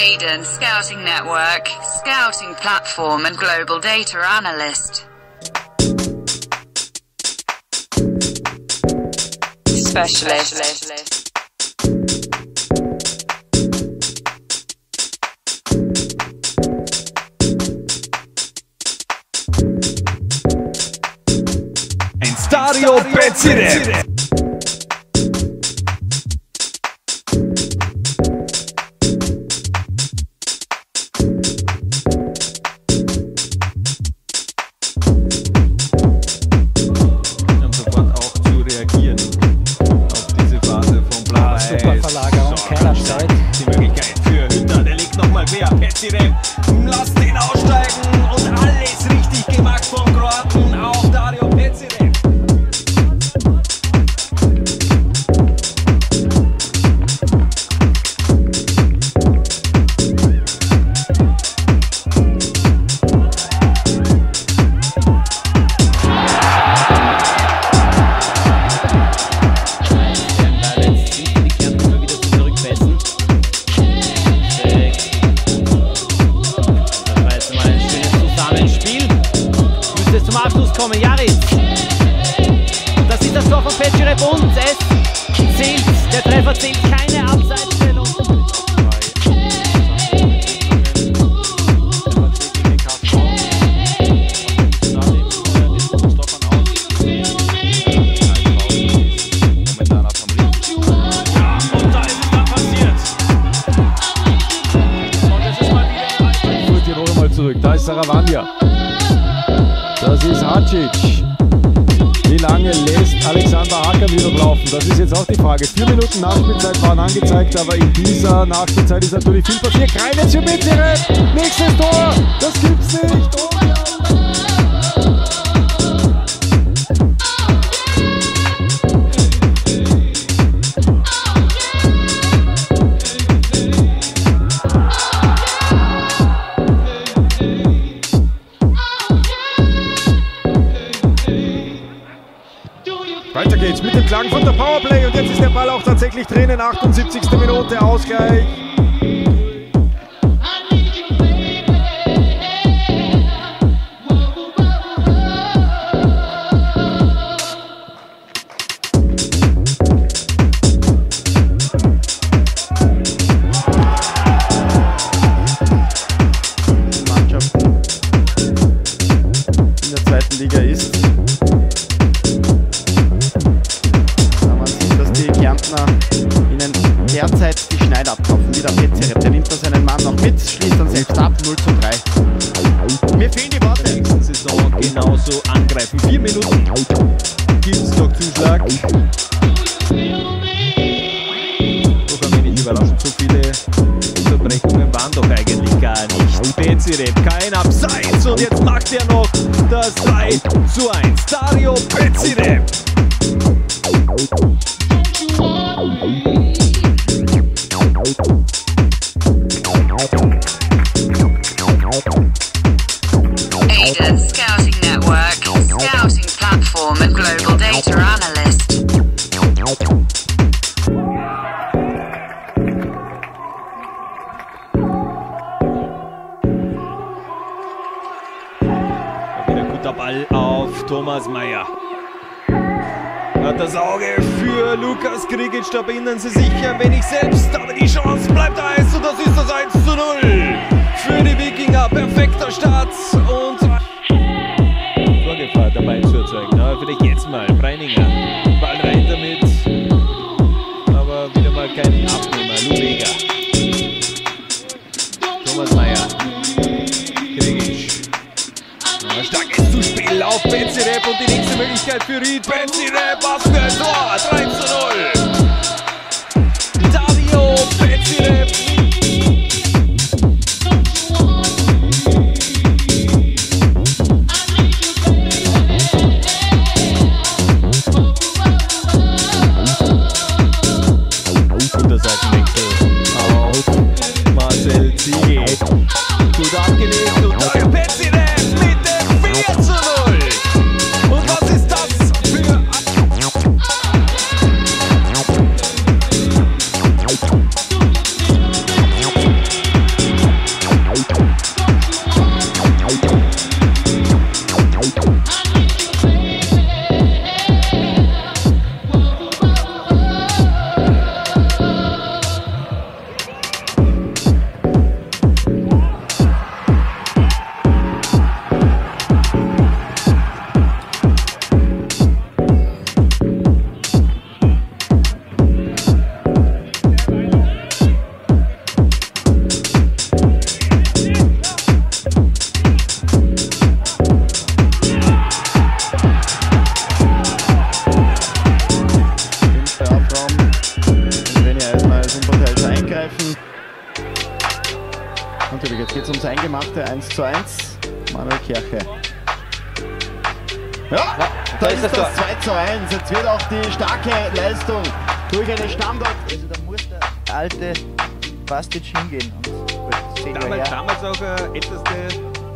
Aiden Scouting Network, Scouting Platform and Global Data Analyst. Specialist. Ein Stadio Prezzire. Shit ain't es zum Abschluss kommen. Jaris. Und das ist das Tor von Petschirep und es zählt. Der Treffer zählt keine Abseitsstellung. Da ist es Hacic. Wie lange lässt Alexander Hacker wieder laufen? Das ist jetzt auch die Frage. Vier Minuten Nachspielzeit waren angezeigt, aber in dieser Nachspielzeit ist natürlich viel passiert. Kreines für Mitzere. Nächstes Tor. Das gibt's nicht. Oh, Weiter geht's mit dem Klang von der Powerplay und jetzt ist der Ball auch tatsächlich drinnen. 78. Minute Ausgleich. Ab, 0 zu 3. Mir fehlen die Worte. nächsten Saison genauso angreifen. Vier Minuten gibt's noch Zuschlag. Doch ein wenig überraschend, so viele Unterbrechungen waren doch eigentlich gar nicht. Bezirep, kein Abseits und jetzt macht er noch das 3 zu 1. Dario Bezirep. Thomas Meyer. Hat das Auge für Lukas Krigic, da behindern sie sicher ein wenig selbst, aber die Chance bleibt eins und das ist das 1 zu 0 für die Wikinger. Perfekter Start und Vorgefahr dabei zu erzeugen. Aber vielleicht jetzt mal Breininger. Auf Benzirep und die nächste Möglichkeit für Ried. Benzirep, was für ein Tor! 3 zu ums Eingemachte 1 zu 1. Manuel Kirche. Ja, da ist das 2 zu 1. Jetzt wird auch die starke Leistung durch einen Standort. Also da muss der alte Bastic hingehen. Damals, damals auch äh, älteste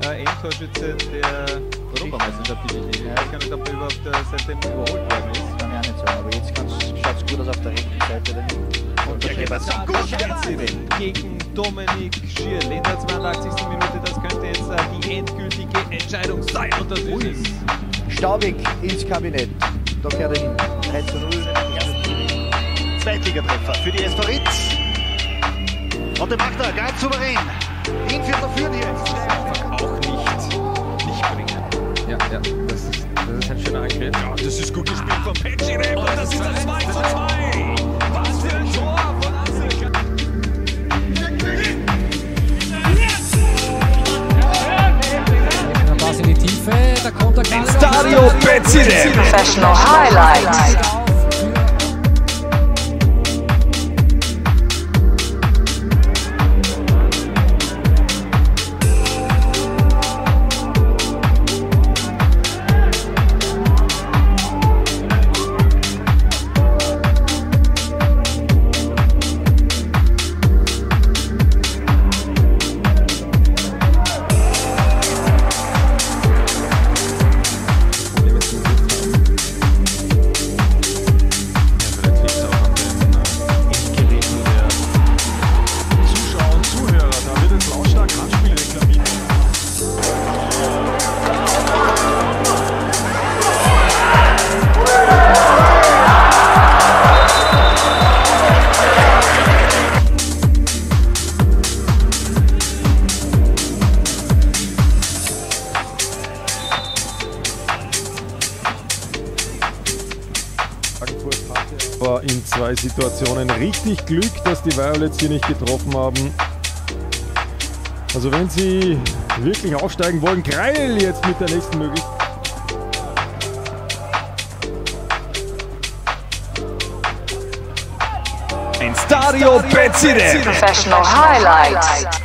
äh, Endtorschütze der Europameisterschaft, die ich Ich weiß gar nicht, ob er überhaupt äh, seitdem überholt worden ist. Kann ich auch nicht sagen, aber jetzt schaut es gut aus auf der rechten Seite. Und der Kleber sagt, gut, Präsident gegen Dominik Schierl in der 82. Minute. Das könnte jetzt äh, die endgültige Entscheidung sein. Und das ist es. Staubig ins Kabinett. Da gehört er hin. 3 zu 0. Zweitligatreffer für die SV Ritz. Und der macht er ganz souverän. Innviertler führen hier. Auch nicht, nicht bringen. Ja, ja, das ist, das ist ein schöner Angriff. Ja, das ist gut gespielt von Petschirev und das ist das 2 zu 2. Was für ein Tor der Kalle. Stadio Petschirev. Professional highlights. Aber in zwei Situationen richtig Glück, dass die Violets hier nicht getroffen haben. Also wenn sie wirklich aufsteigen wollen, Greil jetzt mit der nächsten Möglichkeit. Ein Stadio Petschirev. Professional highlights.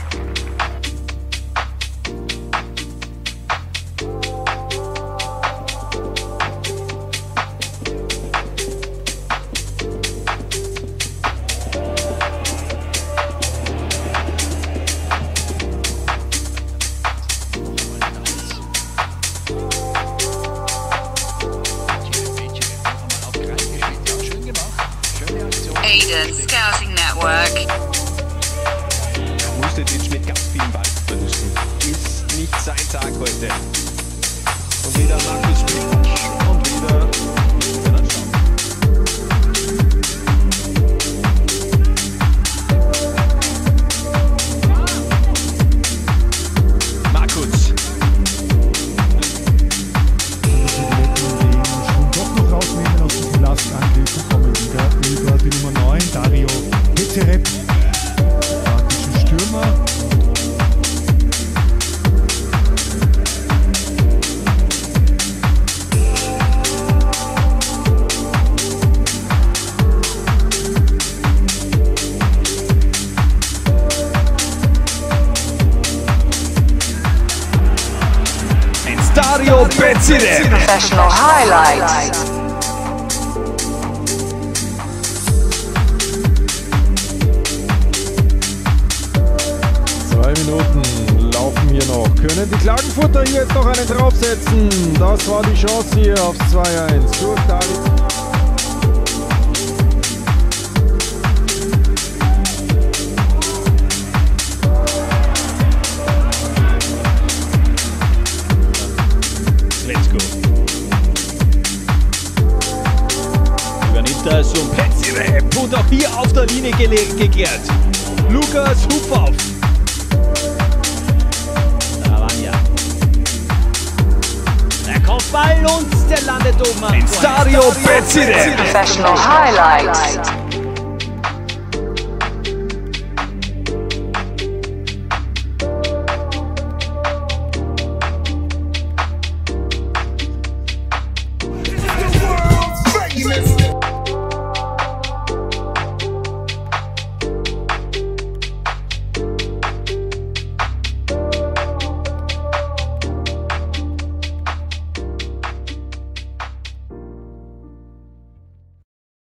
Scouting Network. Mustetic mit ganz vielen Ballverlusten. Ist nicht sein Tag heute. Stadio Petschirev. Professional highlights. Zwei Minuten laufen hier noch. Können die Klagenfurter hier jetzt noch einen draufsetzen? Das war die Chance hier aufs 2-1 durch David. Gele- gekehrt. Lukas Hupfauf. Da waren ja. Der Kopfball und der landet oben. Stadio Petschirev. Professional highlights.